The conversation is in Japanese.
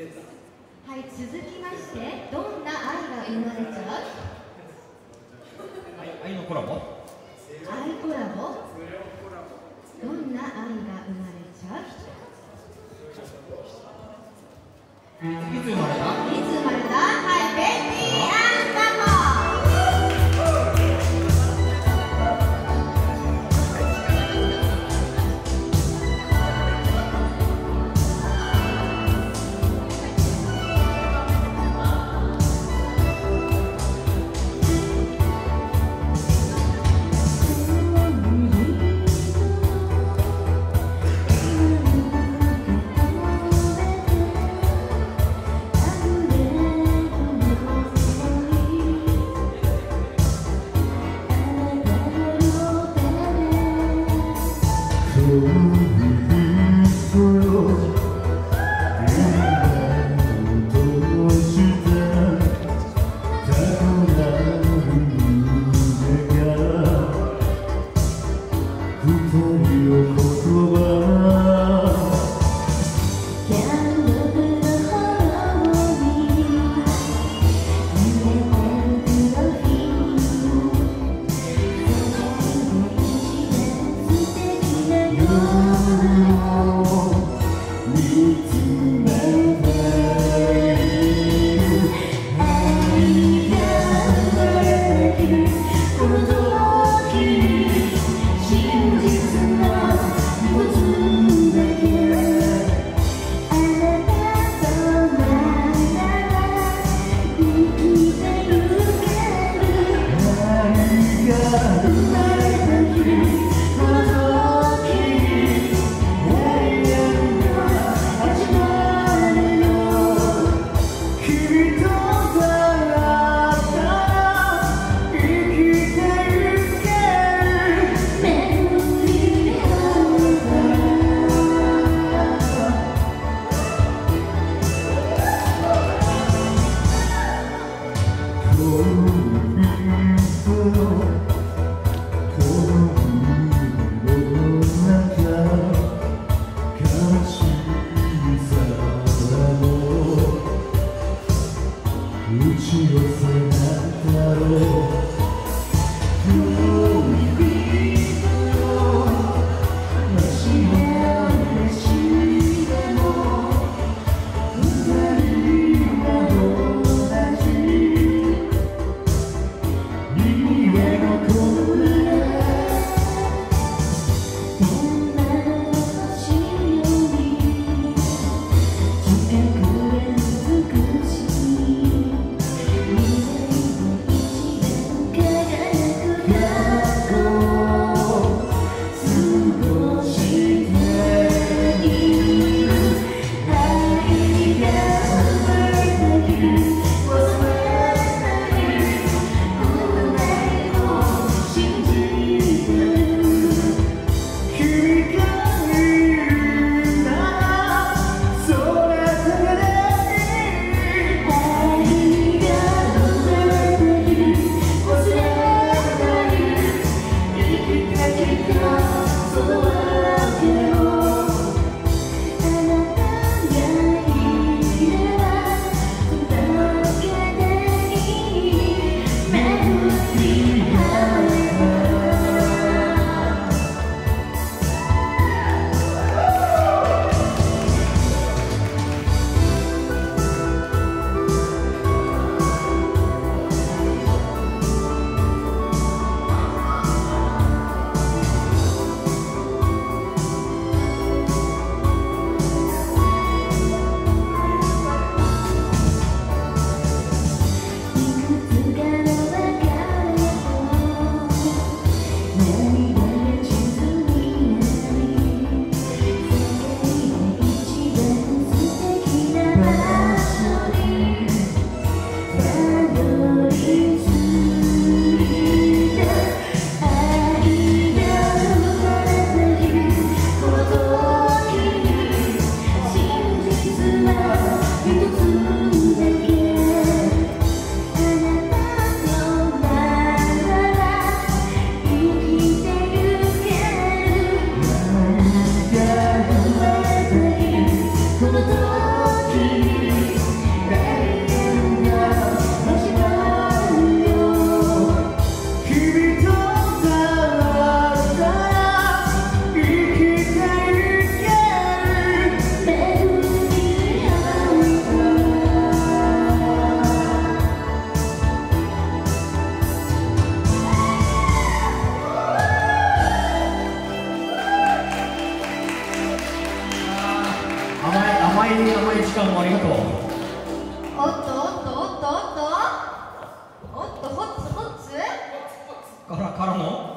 はい続きましてどんな愛が生まれちゃう？愛愛のコラボ？愛コラボ？どんな愛が生まれちゃう？いつ生まれた？me. さんもありがとうおっと。おっとおっとおっとおっと。おっとホッツホッツ。からからの